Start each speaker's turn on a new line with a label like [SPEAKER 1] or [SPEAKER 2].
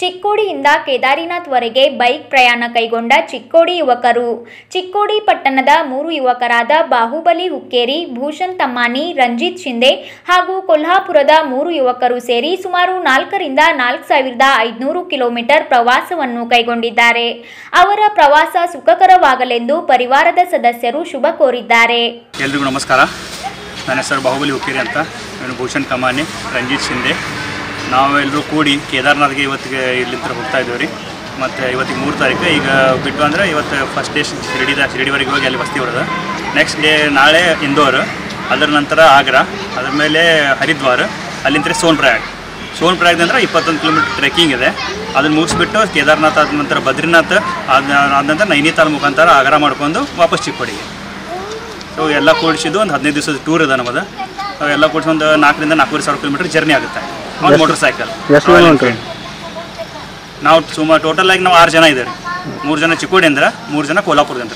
[SPEAKER 1] ಚಿಕ್ಕೋಡಿಯಿಂದ ಕೇದಾರಿನಾಥ್ವರೆಗೆ bike ಪ್ರಯಾಣ ಕೈಗೊಂಡ ಚಿಕ್ಕೋಡಿ ಯುವಕರು. ಚಿಕ್ಕೋಡಿ ಪಟ್ಟಣದ ಮೂರು ಯುವಕರಾದ ಬಾಹುಬಲಿ ಹುಕ್ಕೇರಿ, ಭೂಷಣ್ ತಮ್ಮಾನಿ, ರಂಜಿತ್ ಶಿಂದೆ ಹಾಗೂ ಕೊಲ್ಹಾಪುರದ ಮೂರು ಯುವಕರು ಸೇರಿ ಸುಮಾರು ನಾಲ್ಕರಿಂದ ನಾಲ್ಕು ಸಾವಿರದ ಐದುನೂರು ಕಿಲೋಮೀಟರ್ ಪ್ರವಾಸವನ್ನು ಕೈಗೊಂಡಿದ್ದಾರೆ. ಅವರ ಪ್ರವಾಸ ಸುಖಕರವಾಗಲೆಂದು ಪರಿವಾರದ ಸದಸ್ಯರು ಶುಭ ಕೋರಿದ್ದಾರೆ.
[SPEAKER 2] ಎಲ್ರಿಗೂ ನಮಸ್ಕಾರ. ನನ್ನ ಹೆಸರು ಬಾಹುಬಲಿ ಹುಕ್ಕೇರಿ ಅಂತ. ನಾನು ಭೂಷಣ್ ಕಮಾನಿ ರಂಜಿತ್ ಶಿಂದೆ ನಾವೆಲ್ಲರೂ ಕೂಡಿ ಕೇದಾರ್ನಾಥ್ಗೆ ಇವತ್ತಿಗೆ ಇಲ್ಲಿಂದ ಹೋಗ್ತಾ ಇದ್ದೀವಿ ರೀ. ಮತ್ತು ಇವತ್ತಿಗೆ ಮೂರು ತಾರೀಕು, ಈಗ ಬಿಟ್ಟು ಅಂದರೆ ಇವತ್ತು ಫಸ್ಟ್ ಡೇ ಶಿರಡಿದ ಶಿರಡಿವರೆಗೆ ಹೋಗಿ ಅಲ್ಲಿ ಬಸ್ತಿ ನೆಕ್ಸ್ಟ್ ಡೇ ನಾಳೆ ಇಂದೋರ್, ಅದರ ನಂತರ ಆಗ್ರಾ, ಅದ್ರ ಮೇಲೆ ಹರಿದ್ವಾರ ಅಲ್ಲಿಂದ ಸೋನ್ ಪ್ರಯಾಗ್ ಸೋನ್ ಪ್ರಯಾಗ್ ಅಂದ್ರೆ ಇಪ್ಪತ್ತೊಂದು ಕಿಲೋಮೀಟರ್ ಟ್ರೆಕ್ಕಿಂಗ್ ಇದೆ. ಅದನ್ನು ಮುಗಿಸ್ಬಿಟ್ಟು ಕೇದಾರ್ನಾಥ್ ಆದ ನಂತರ ಬದ್ರಿನಾಥ್, ಆದ ಆದ ನಂತರ ನೈನಿತಾಲ್ ಮುಖಾಂತರ ಆಗ್ರಾ ಮಾಡ್ಕೊಂಡು ವಾಪಸ್ ಚಿಕ್ಕೋಡಿಗೆ. ಸೊ ಎಲ್ಲ ಕೂಡಿಸಿದ್ದು ಒಂದು ಹದಿನೈದು ದಿವಸದ ಟೂರ್ ಇದೆ ನಮ್ಮದು. ಎಲ್ಲ ಕೂಡಿಸಿ ಒಂದು ನಾಲ್ಕರಿಂದ ನಾಲ್ಕೂವರೆ ಸಾವಿರ ಕಿಲೋಮೀಟರ್ ಜರ್ನಿ ಆಗುತ್ತೆ. ಒಂದು ಮೋಟರ್ ಸೈಕಲ್
[SPEAKER 3] ಎಷ್ಟು ಜನ ಉಂಟು?
[SPEAKER 2] ನಾವು ಸುಮಾರು ಟೋಟಲ್ ಆಗಿ ನಾವು ಆರು ಜನ ಇದ್ದೀವಿ ಮೂರು ಜನ ಚಿಕ್ಕೋಡಿ ಅಂದ್ರೆ ಮೂರು ಜನ ಕೋಲ್ಹಾಪುರದಿಂದ